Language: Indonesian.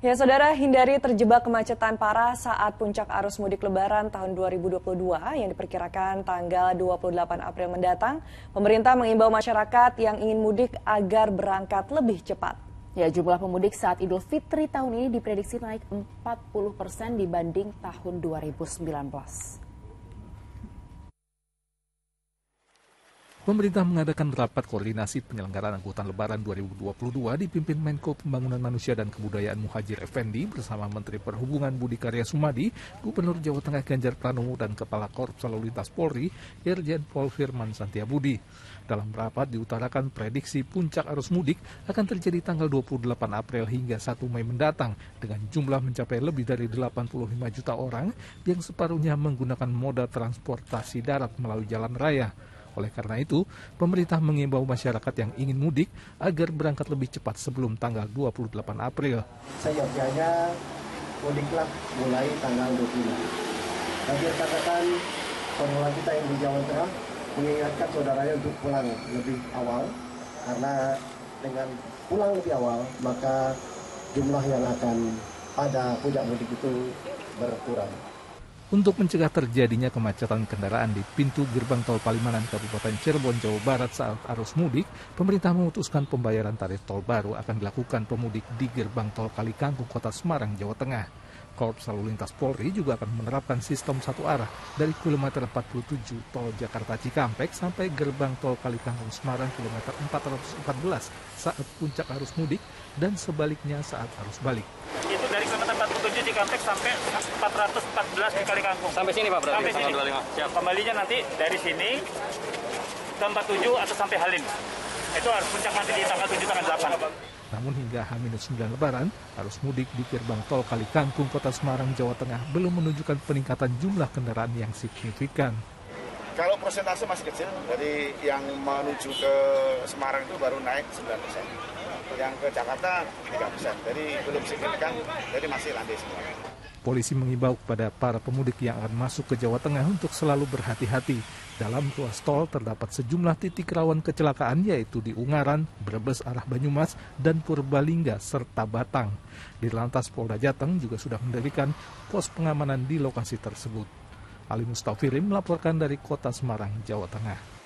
Ya, saudara, hindari terjebak kemacetan parah saat puncak arus mudik lebaran tahun 2022 yang diperkirakan tanggal 28 April mendatang. Pemerintah mengimbau masyarakat yang ingin mudik agar berangkat lebih cepat. Ya, jumlah pemudik saat Idul Fitri tahun ini diprediksi naik 40 persen dibanding tahun 2019. Pemerintah mengadakan rapat koordinasi penyelenggaraan angkutan lebaran 2022 dipimpin Menko Pembangunan Manusia dan Kebudayaan Muhajir Effendi bersama Menteri Perhubungan Budi Karya Sumadi, Gubernur Jawa Tengah Ganjar Pranowo dan Kepala Korps Lalu Lintas Polri, Irjen Pol Firman Santiabudi. Dalam rapat diutarakan prediksi puncak arus mudik akan terjadi tanggal 28 April hingga 1 Mei mendatang dengan jumlah mencapai lebih dari 85 juta orang yang separuhnya menggunakan moda transportasi darat melalui jalan raya. Oleh karena itu, pemerintah mengimbau masyarakat yang ingin mudik agar berangkat lebih cepat sebelum tanggal 28 April. Seyogyanya mudiklah mulai tanggal 20. Bagi rekan-rekan saudara kita yang di Jawa Tengah mengingatkan saudaranya untuk pulang lebih awal karena dengan pulang lebih awal maka jumlah yang akan pada puncak mudik itu berkurang. Untuk mencegah terjadinya kemacetan kendaraan di pintu gerbang tol Palimanan Kabupaten Cirebon, Jawa Barat saat arus mudik, pemerintah memutuskan pembayaran tarif tol baru akan dilakukan pemudik di gerbang tol Kalikangkung, Kota Semarang, Jawa Tengah. Korps Lalu Lintas Polri juga akan menerapkan sistem satu arah dari kilometer 47 tol Jakarta Cikampek sampai gerbang tol Kalikangkung Semarang kilometer 414 saat puncak arus mudik dan sebaliknya saat arus balik. Itu dari kilometer 47 Cikampek sampai 414 di Kalikangkung. Sampai sini Pak berarti? Sampai sini. Siap. Kembalinya nanti dari sini ke 47 atau sampai Halim. Itu harus puncak nanti di tanggal 7 tanggal 8. Namun hingga H-9 Lebaran, arus mudik di gerbang tol Kalikangkung, Kota Semarang, Jawa Tengah belum menunjukkan peningkatan jumlah kendaraan yang signifikan. Kalau persentase masih kecil, dari yang menuju ke Semarang itu baru naik 9 persen. Yang ke Jakarta 3 persen, jadi belum signifikan, jadi masih landai semua. Polisi mengimbau kepada para pemudik yang akan masuk ke Jawa Tengah untuk selalu berhati-hati. Dalam ruas tol terdapat sejumlah titik rawan kecelakaan yaitu di Ungaran, Brebes arah Banyumas, dan Purbalingga serta Batang. Di lantas Polda Jateng juga sudah mendirikan pos pengamanan di lokasi tersebut. Ali Mustafirin melaporkan dari kota Semarang, Jawa Tengah.